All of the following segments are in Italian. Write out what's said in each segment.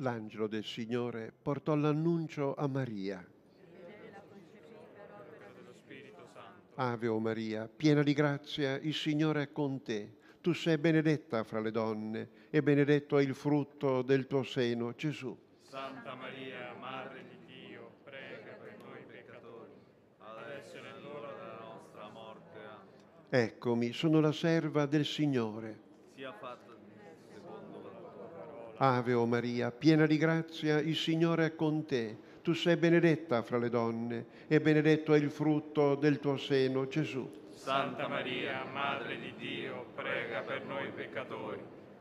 L'angelo del Signore portò l'annuncio a Maria. Ave o Maria, piena di grazia, il Signore è con te. Tu sei benedetta fra le donne e benedetto è il frutto del tuo seno, Gesù. Santa Maria, Madre di Dio, prega per noi peccatori, adesso e nell'ora della nostra morte. Eccomi, sono la serva del Signore. Sia fatta di me secondo la tua parola. Ave o Maria, piena di grazia, il Signore è con te. Tu sei benedetta fra le donne e benedetto è il frutto del tuo seno, Gesù. Santa Maria, Madre di Dio, prega per noi peccatori,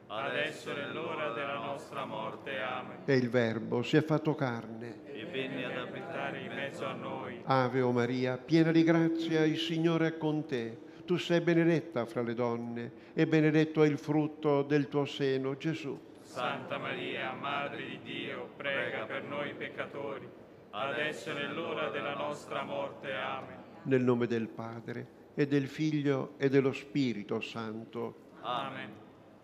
adesso e nell'ora della nostra morte. Amen. E il Verbo si è fatto carne. E venne ad abitare in mezzo a noi. Ave o Maria, piena di grazia, il Signore è con te. Tu sei benedetta fra le donne e benedetto è il frutto del tuo seno, Gesù. Santa Maria, Madre di Dio, prega per noi peccatori, adesso e nell'ora della nostra morte. Amen. Nel nome del Padre e del Figlio e dello Spirito Santo. Amen.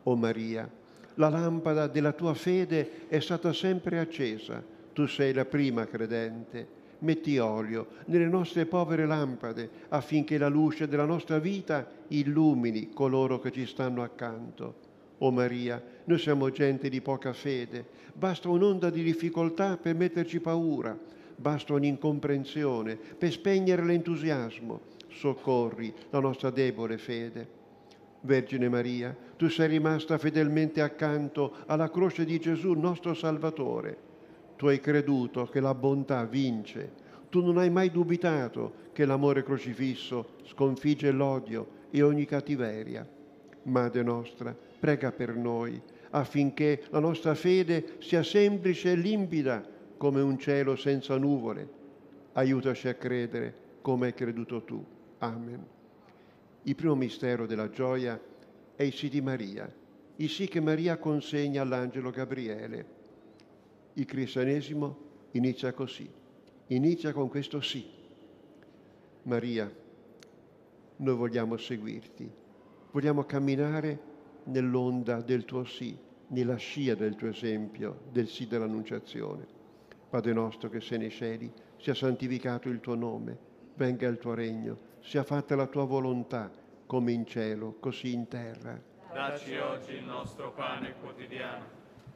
O Maria, la lampada della tua fede è stata sempre accesa. Tu sei la prima credente. Metti olio nelle nostre povere lampade affinché la luce della nostra vita illumini coloro che ci stanno accanto. O Maria, noi siamo gente di poca fede. Basta un'onda di difficoltà per metterci paura. Basta un'incomprensione per spegnere l'entusiasmo. Soccorri la nostra debole fede. Vergine Maria, tu sei rimasta fedelmente accanto alla croce di Gesù, nostro Salvatore. Tu hai creduto che la bontà vince. Tu non hai mai dubitato che l'amore crocifisso sconfigge l'odio e ogni cattiveria. Madre nostra, prega per noi affinché la nostra fede sia semplice e limpida come un cielo senza nuvole. Aiutaci a credere come hai creduto tu. Amen. Il primo mistero della gioia è il sì di Maria, il sì che Maria consegna all'angelo Gabriele. Il cristianesimo inizia così, inizia con questo sì. Maria, noi vogliamo seguirti, vogliamo camminare nell'onda del tuo sì, nella scia del tuo esempio, del sì dell'annunciazione. Padre nostro che sei nei cieli, sia santificato il tuo nome, venga il tuo regno, sia fatta la tua volontà, come in cielo, così in terra. Dacci oggi il nostro pane quotidiano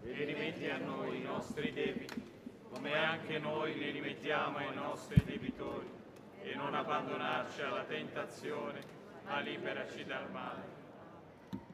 e rimetti a noi i nostri debiti, come anche noi li rimettiamo ai nostri debitori, e non abbandonarci alla tentazione, ma liberaci dal male.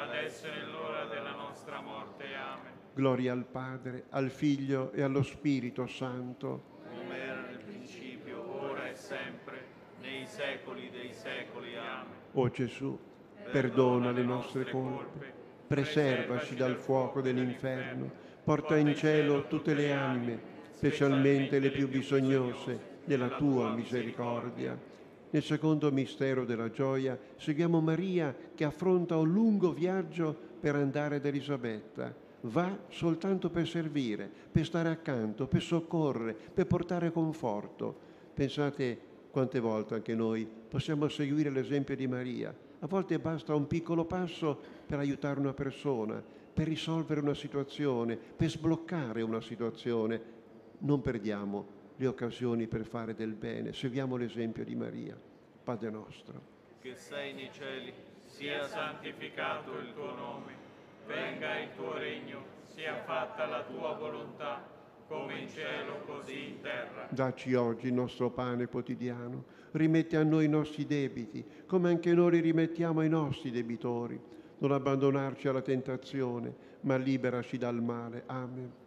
adesso e nell'ora della nostra morte. Amen. Gloria al Padre, al Figlio e allo Spirito Santo. Come era nel principio, ora e sempre, nei secoli dei secoli. Amen. O Gesù, perdona le nostre colpe, preservaci dal fuoco dell'inferno, porta in cielo tutte le anime, specialmente le più bisognose della tua misericordia. Nel secondo mistero della gioia seguiamo Maria che affronta un lungo viaggio per andare da Elisabetta. Va soltanto per servire, per stare accanto, per soccorrere, per portare conforto. Pensate quante volte anche noi possiamo seguire l'esempio di Maria. A volte basta un piccolo passo per aiutare una persona, per risolvere una situazione, per sbloccare una situazione. Non perdiamo le occasioni per fare del bene. Seguiamo l'esempio di Maria. Padre nostro. Che sei nei cieli, sia santificato il tuo nome, venga il tuo regno, sia fatta la tua volontà, come in cielo così in terra. Dacci oggi il nostro pane quotidiano, rimetti a noi i nostri debiti, come anche noi li rimettiamo ai nostri debitori. Non abbandonarci alla tentazione, ma liberaci dal male. Amen.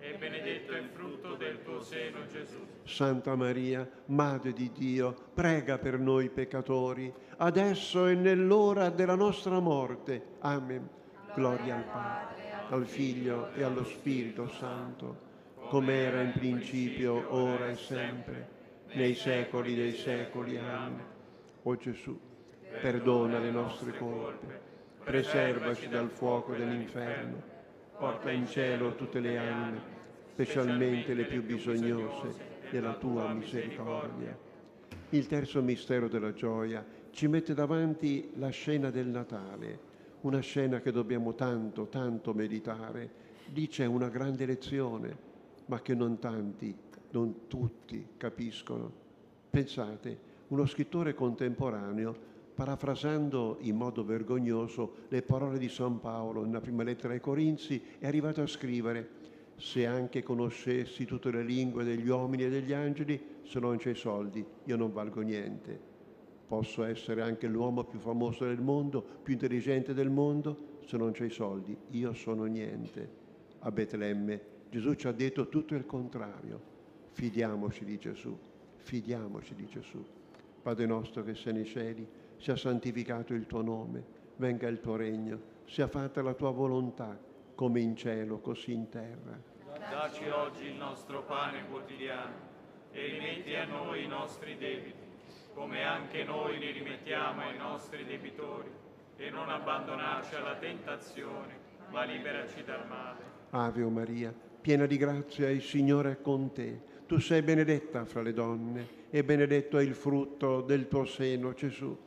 e benedetto il frutto del tuo seno, Gesù. Santa Maria, Madre di Dio, prega per noi peccatori, adesso e nell'ora della nostra morte. Amen. Gloria al Padre, al Figlio e allo Spirito Santo, come era in principio, ora e sempre, nei secoli dei secoli. Amen. O Gesù, perdona le nostre colpe, preservaci dal fuoco dell'inferno, porta in cielo tutte le anime, specialmente le più bisognose della tua misericordia. Il terzo mistero della gioia ci mette davanti la scena del Natale, una scena che dobbiamo tanto, tanto meditare. Lì c'è una grande lezione, ma che non tanti, non tutti capiscono. Pensate, uno scrittore contemporaneo parafrasando in modo vergognoso le parole di San Paolo nella prima lettera ai Corinzi, è arrivato a scrivere se anche conoscessi tutte le lingue degli uomini e degli angeli, se non c'è soldi, io non valgo niente. Posso essere anche l'uomo più famoso del mondo, più intelligente del mondo, se non c'è soldi, io sono niente. A Betlemme Gesù ci ha detto tutto il contrario. Fidiamoci di Gesù, fidiamoci di Gesù. Padre nostro che sei nei cieli, sia santificato il tuo nome, venga il tuo regno, sia fatta la tua volontà, come in cielo, così in terra. Daci oggi il nostro pane quotidiano e rimetti a noi i nostri debiti, come anche noi li rimettiamo ai nostri debitori, e non abbandonarci alla tentazione, ma liberaci dal male. Ave o Maria, piena di grazia, il Signore è con te. Tu sei benedetta fra le donne, e benedetto è il frutto del tuo seno, Gesù.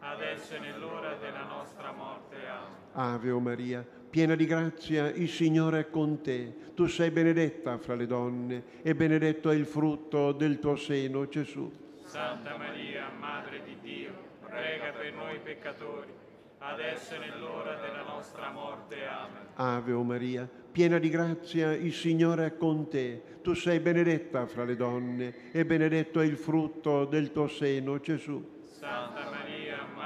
adesso e nell'ora della nostra morte. Amen. Ave o Maria, piena di grazia, il Signore è con te. Tu sei benedetta fra le donne, e benedetto è il frutto del tuo seno, Gesù. Santa Maria, Madre di Dio, prega per noi peccatori, adesso e nell'ora della nostra morte. Amen. Ave o Maria, piena di grazia, il Signore è con te. Tu sei benedetta fra le donne, e benedetto è il frutto del tuo seno, Gesù. Santa Maria,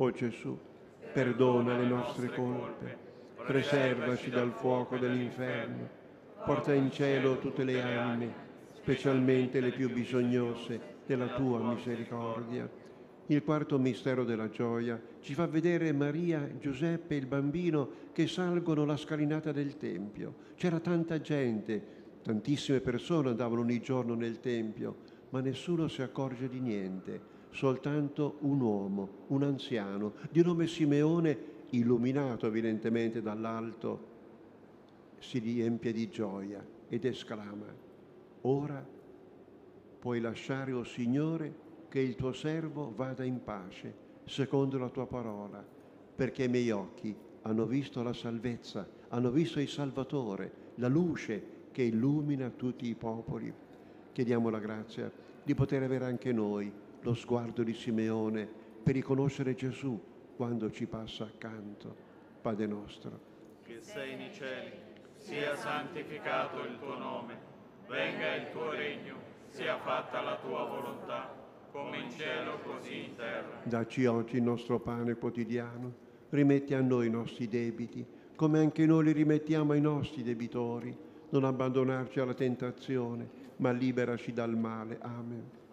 O Gesù, perdona le nostre colpe, preservaci dal fuoco dell'inferno, porta in cielo tutte le anime, specialmente le più bisognose della tua misericordia. Il quarto mistero della gioia ci fa vedere Maria, Giuseppe e il bambino che salgono la scalinata del Tempio. C'era tanta gente, tantissime persone andavano ogni giorno nel Tempio, ma nessuno si accorge di niente, soltanto un uomo, un anziano, di nome Simeone, illuminato evidentemente dall'alto, si riempie di gioia ed esclama, ora puoi lasciare, o oh Signore, che il tuo servo vada in pace, secondo la tua parola, perché i miei occhi hanno visto la salvezza, hanno visto il Salvatore, la luce che illumina tutti i popoli. Chiediamo la grazia di poter avere anche noi lo sguardo di Simeone per riconoscere Gesù quando ci passa accanto. Padre nostro, che sei nei cieli, sia santificato il tuo nome, venga il tuo regno, sia fatta la tua volontà come in cielo così in terra. Dacci oggi il nostro pane quotidiano, rimetti a noi i nostri debiti, come anche noi li rimettiamo ai nostri debitori. Non abbandonarci alla tentazione, ma liberaci dal male. Amen.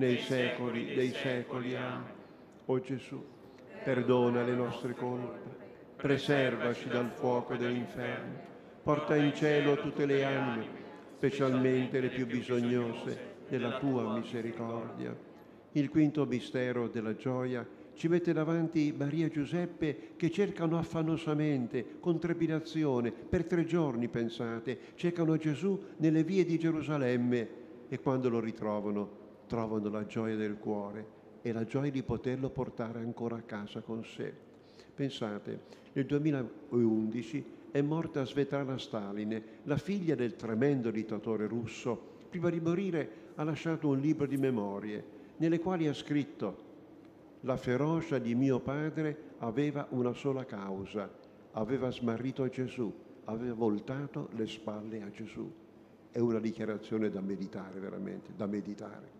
nei secoli dei secoli. Amen. O Gesù, perdona le nostre colpe, preservaci dal fuoco dell'inferno, porta in cielo tutte le anime, specialmente le più bisognose della tua misericordia. Il quinto mistero della gioia ci mette davanti Maria e Giuseppe che cercano affannosamente, con trepidazione, per tre giorni, pensate, cercano Gesù nelle vie di Gerusalemme e quando lo ritrovano trovano la gioia del cuore e la gioia di poterlo portare ancora a casa con sé. Pensate, nel 2011 è morta Svetlana Stalin, la figlia del tremendo dittatore russo. Prima di morire ha lasciato un libro di memorie, nelle quali ha scritto la ferocia di mio padre aveva una sola causa, aveva smarrito Gesù, aveva voltato le spalle a Gesù. È una dichiarazione da meditare veramente, da meditare.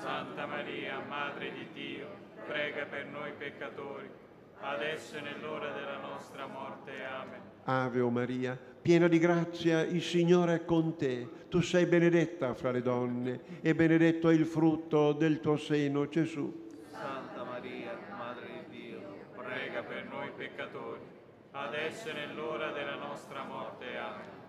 Santa Maria, Madre di Dio, prega per noi peccatori, adesso e nell'ora della nostra morte. Amen. Ave o Maria, piena di grazia, il Signore è con te. Tu sei benedetta fra le donne e benedetto è il frutto del tuo seno, Gesù. Santa Maria, Madre di Dio, prega per noi peccatori, adesso e nell'ora della nostra morte. Amen.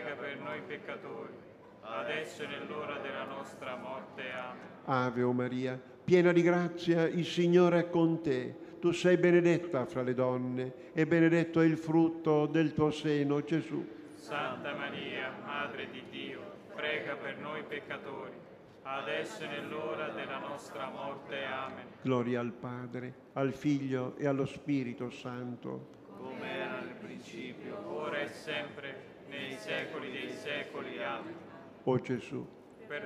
prega per noi peccatori, adesso e nell'ora della nostra morte. Amen. Ave o Maria, piena di grazia, il Signore è con te. Tu sei benedetta fra le donne e benedetto è il frutto del tuo seno, Gesù. Santa Maria, Madre di Dio, prega per noi peccatori, adesso e nell'ora della nostra morte. Amen. Gloria al Padre, al Figlio e allo Spirito Santo. come era nel principio, ora e sempre, nei secoli dei secoli. Amen. O Gesù,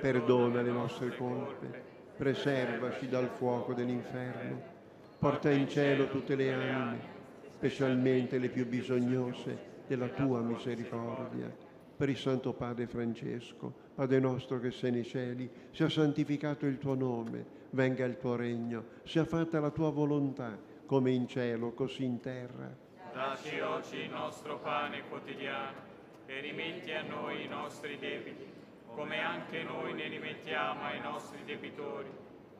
perdona le nostre colpe, preservaci dal fuoco dell'inferno, porta in cielo tutte le anime, specialmente le più bisognose della tua misericordia. Per il Santo Padre Francesco, Padre nostro che sei nei cieli, sia santificato il tuo nome, venga il tuo regno, sia fatta la tua volontà, come in cielo, così in terra. Dacci oggi il nostro pane quotidiano e rimetti a noi i nostri debiti, come anche noi ne rimettiamo ai nostri debitori,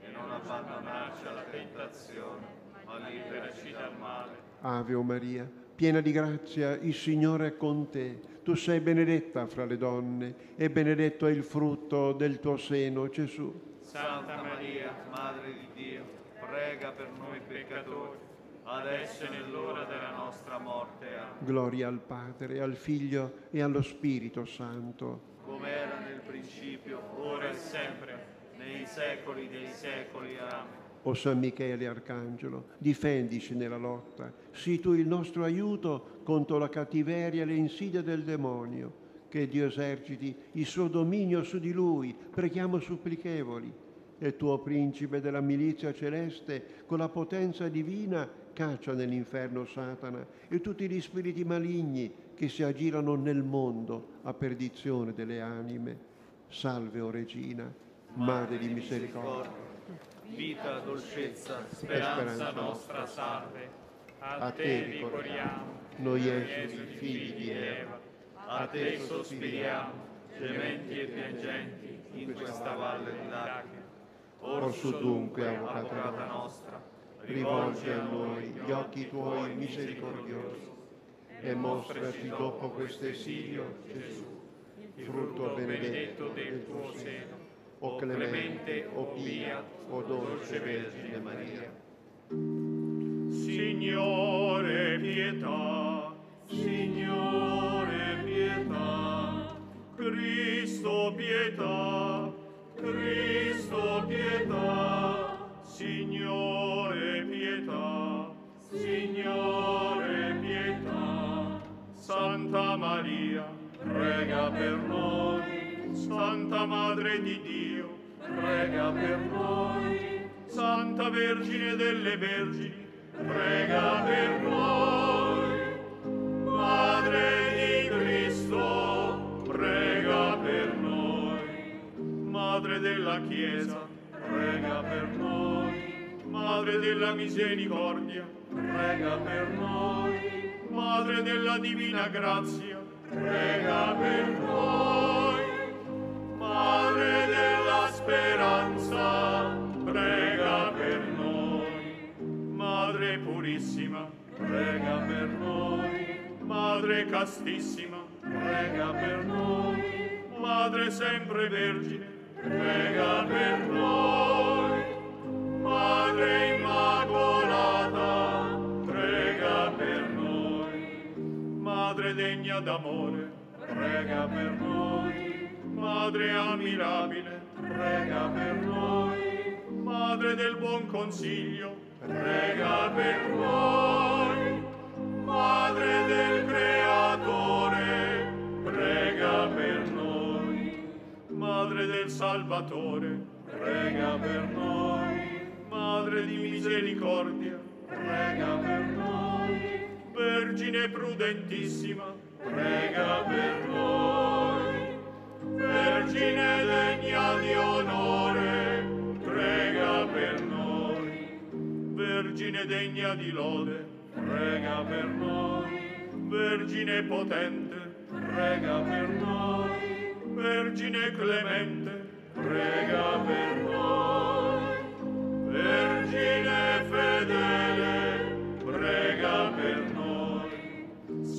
e non abbandonarci alla tentazione, ma liberaci dal male. Ave o Maria, piena di grazia, il Signore è con te. Tu sei benedetta fra le donne e benedetto è il frutto del tuo seno, Gesù. Santa Maria, Madre di Dio, prega per noi peccatori, adesso e nell'ora della nostra morte. Amen. Gloria al Padre, al Figlio e allo Spirito Santo. come era nel principio, Ora e sempre, nei secoli dei secoli. Amen. O San Michele Arcangelo, difendici nella lotta. Sii tu il nostro aiuto contro la cattiveria e le insidie del demonio. che Dio eserciti il suo dominio su di lui, preghiamo supplichevoli. E tuo principe della milizia celeste, con la potenza divina, caccia nell'inferno Satana e tutti gli spiriti maligni che si aggirano nel mondo a perdizione delle anime. Salve, o Regina, Madre di misericordia. Vita, dolcezza, speranza nostra, salve. A te ricorriamo, noi esuli figli di Eva, a te sospiriamo, gementi e piangenti in questa valle di lacrime. Orso dunque, avvocata nostra, rivolgi a noi gli occhi tuoi misericordiosi e mostraci dopo questo esilio, Gesù, frutto benedetto del tuo seno, o clemente, o pia, o dolce Vergine Maria. Signore pietà, Signore pietà, Cristo pietà, Cristo pietà, Signore prega per noi, Santa Madre di Dio, prega per noi, Santa Vergine delle Vergini, prega per noi. Madre di Cristo, prega per noi. Madre della Chiesa, prega per noi. Madre della misericordia, prega per noi. Madre della divina grazia, prega per noi. Madre della speranza, prega per noi. Madre purissima, prega per noi. Madre castissima, prega per noi. Madre sempre vergine, prega per noi. Madre immacolata, Madre degna d'amore, prega per noi. Madre ammirabile, prega per noi. Madre del buon consiglio, prega per noi. Madre del Creatore, prega per noi. Madre del Salvatore, prega per noi. Madre di misericordia, prega per noi. Vergine prudentissima, prega per noi. Vergine degna di onore, prega per noi. Vergine degna di lode, prega per noi. Vergine potente, prega per noi. Vergine clemente, prega per noi. Vergine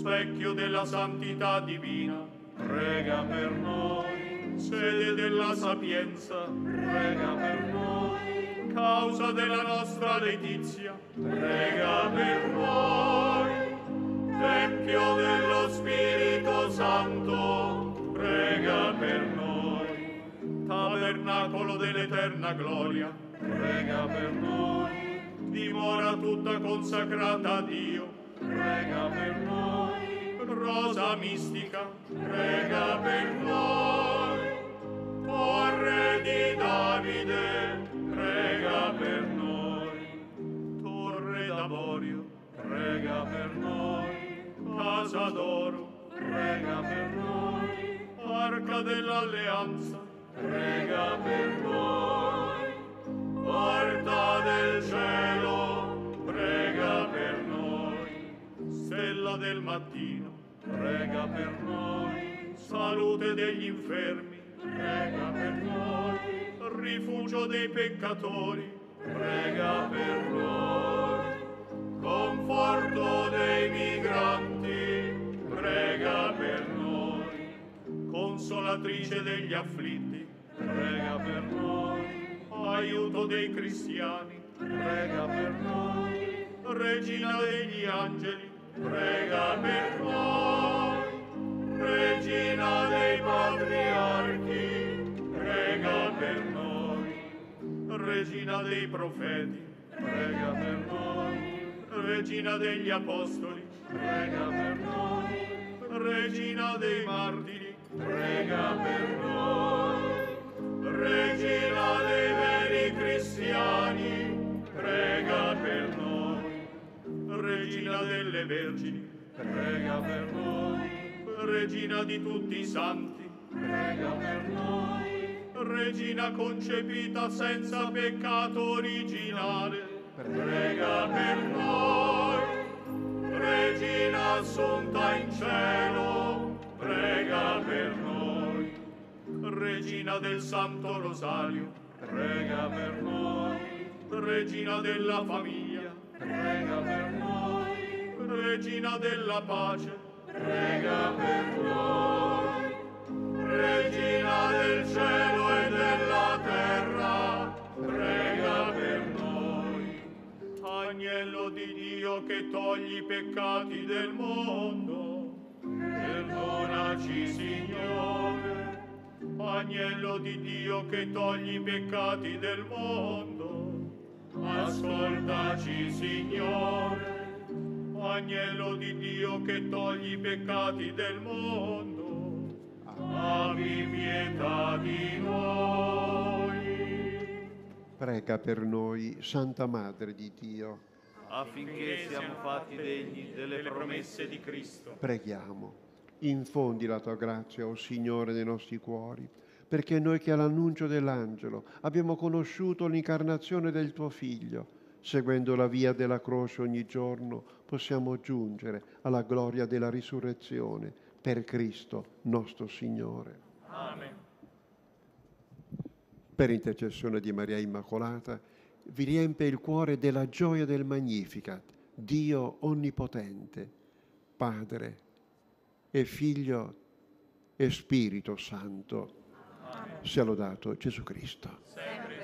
Specchio della santità divina, prega per noi. Sede della sapienza, prega per noi. Causa della nostra letizia, prega per noi. Tempio dello Spirito Santo, prega per noi. Tabernacolo dell'eterna gloria, prega per noi. Dimora tutta consacrata a Dio, prega per noi. Rosa mistica, prega per noi. Torre di Davide, prega per noi. Torre d'Avorio, prega per noi. Casa d'oro, prega per noi. Arca dell'alleanza, prega per noi. Porta del cielo, Del mattino, prega per noi. Salute degli infermi, prega per noi. Rifugio dei peccatori, prega per noi. Conforto dei migranti, prega per noi. Consolatrice degli afflitti, prega per noi. Aiuto dei cristiani, prega per noi. Regina degli angeli, prega per noi. Regina dei patriarchi, prega per noi. Regina dei profeti, prega per noi. Regina degli apostoli, prega per noi. Regina dei martiri, prega per noi. Regina dei veri cristiani, Regina delle vergini, prega per noi. Regina di tutti i santi, prega per noi. Regina concepita senza peccato originale, prega per noi. Regina assunta in cielo, prega per noi. Regina del Santo Rosario, prega per noi. Regina della famiglia, prega per noi. Regina della pace, prega per noi. Regina del cielo e della terra, prega per noi. Agnello di Dio che togli i peccati del mondo, perdonaci Signore. Agnello di Dio che togli i peccati del mondo, ascoltaci Signore. Agnello di Dio che togli i peccati del mondo, abbi pietà di noi. Prega per noi, Santa Madre di Dio. affinché siamo fatti degni delle promesse di Cristo. Preghiamo. Infondi la tua grazia, o Signore, nei nostri cuori, perché noi che all'annuncio dell'angelo abbiamo conosciuto l'incarnazione del tuo Figlio, seguendo la via della croce ogni giorno, possiamo giungere alla gloria della risurrezione per Cristo nostro Signore. Amen. Per intercessione di Maria Immacolata, vi riempie il cuore della gioia del Magnificat, Dio Onnipotente, Padre e Figlio e Spirito Santo. Sia lodato Gesù Cristo. Sempre